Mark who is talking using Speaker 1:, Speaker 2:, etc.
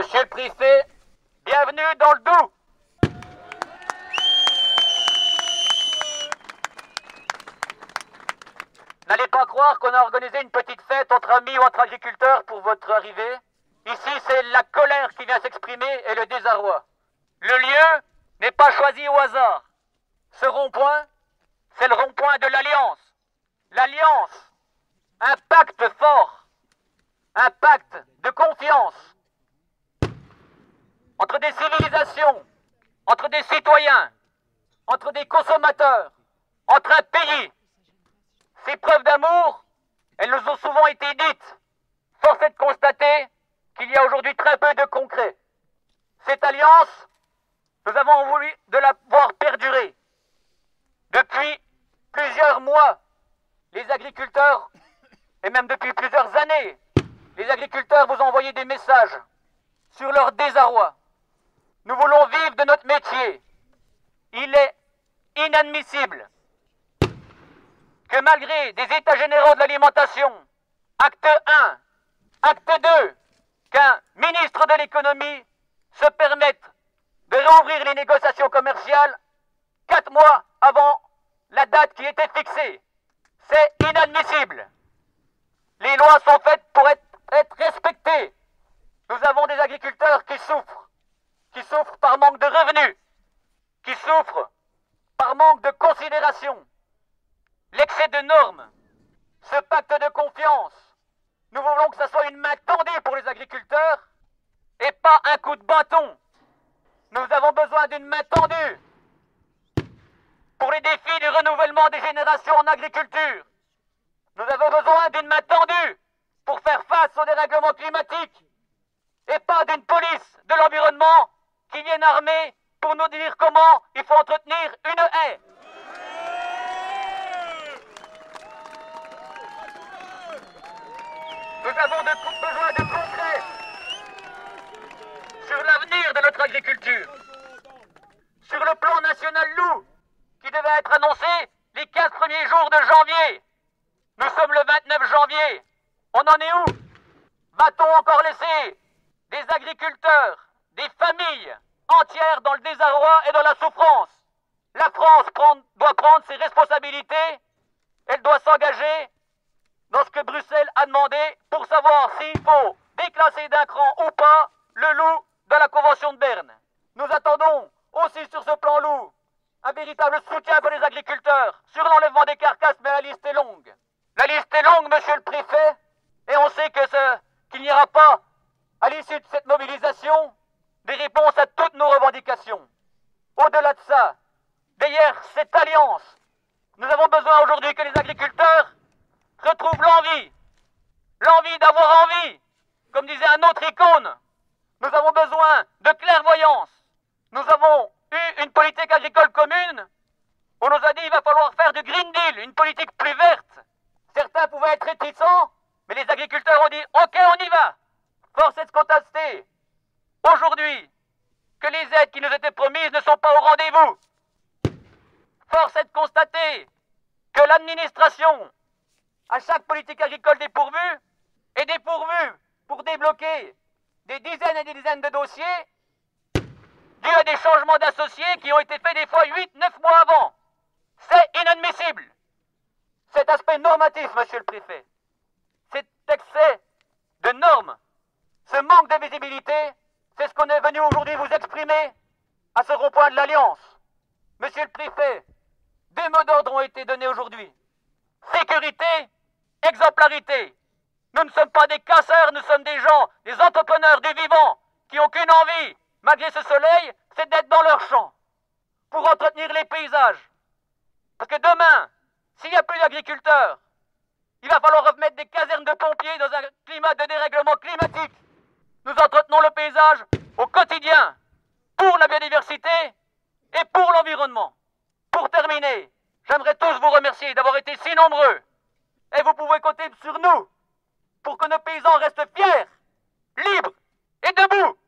Speaker 1: Monsieur le préfet, bienvenue dans le Doubs. N'allez pas croire qu'on a organisé une petite fête entre amis ou entre agriculteurs pour votre arrivée. Ici, c'est la colère qui vient s'exprimer et le désarroi. Le lieu n'est pas choisi au hasard. Ce rond-point, c'est le rond-point de l'Alliance. L'Alliance, un pacte fort, un pacte de confiance entre des civilisations, entre des citoyens, entre des consommateurs, entre un pays. Ces preuves d'amour, elles nous ont souvent été dites. Force est de constater qu'il y a aujourd'hui très peu de concret. Cette alliance, nous avons voulu de la voir perdurer. Depuis plusieurs mois, les agriculteurs, et même depuis plusieurs années, les agriculteurs vous ont envoyé des messages sur leur désarroi. Nous voulons vivre de notre métier. Il est inadmissible que malgré des états généraux de l'alimentation, acte 1, acte 2, qu'un ministre de l'économie se permette de rouvrir les négociations commerciales quatre mois avant la date qui était fixée. C'est inadmissible. Les lois sont faites pour être, être respectées. Nous avons des agriculteurs qui souffrent, qui souffrent par manque de revenus, qui souffrent par manque de considération. L'excès de normes, ce pacte de confiance, nous voulons que ce soit une main tendue pour les agriculteurs et pas un coup de bâton. Nous avons besoin d'une main tendue pour les défis du renouvellement des générations en agriculture. Nous avons besoin d'une main tendue pour faire face au dérèglement climatique et pas d'une police de l'environnement vienne armée pour nous dire comment il faut entretenir une haie. Nous avons de, besoin de concret sur l'avenir de notre agriculture. Sur le plan national loup, qui devait être annoncé les 15 premiers jours de janvier. Nous sommes le 29 janvier. On en est où? Va-t-on encore laisser des agriculteurs, des familles entières dans le désarroi et dans la souffrance La France doit prendre ses responsabilités. Elle doit s'engager dans ce que Bruxelles a demandé pour savoir s'il faut déclasser d'un cran ou pas le loup de la Convention de Berne. Nous attendons aussi sur ce plan loup un véritable soutien pour les agriculteurs sur l'enlèvement des carcasses, mais la liste est longue. La liste est longue, monsieur le préfet, et on sait qu'il n'y aura pas, à l'issue de cette mobilisation, des réponses à toutes nos revendications. Au-delà de ça, derrière cette alliance, nous avons besoin aujourd'hui que les agriculteurs retrouve l'envie. L'envie d'avoir envie. Comme disait un autre icône, nous avons besoin de clairvoyance. Nous avons eu une politique agricole commune. On nous a dit qu'il va falloir faire du Green Deal, une politique plus verte. Certains pouvaient être réticents, mais les agriculteurs ont dit OK, on y va. Force est de constater aujourd'hui que les aides qui nous étaient promises ne sont pas au rendez-vous. Force est de constater que l'administration à chaque politique agricole dépourvue est dépourvue pour débloquer des dizaines et des dizaines de dossiers dus à des changements d'associés qui ont été faits des fois 8-9 mois avant. C'est inadmissible. Cet aspect normatif, monsieur le préfet, cet excès de normes, ce manque de visibilité, c'est ce qu'on est venu aujourd'hui vous exprimer à ce rond-point de l'Alliance. Monsieur le préfet, deux mots d'ordre ont été donnés aujourd'hui. Sécurité exemplarité. Nous ne sommes pas des casseurs, nous sommes des gens, des entrepreneurs du vivant, qui n'ont qu'une envie, malgré ce soleil, c'est d'être dans leur champ, pour entretenir les paysages. Parce que demain, s'il n'y a plus d'agriculteurs, il va falloir remettre des casernes de pompiers dans un climat de dérèglement climatique. Nous entretenons le paysage au quotidien, pour la biodiversité et pour l'environnement. Pour terminer, j'aimerais tous vous remercier d'avoir été si nombreux et vous pouvez compter sur nous pour que nos paysans restent fiers, libres et debout.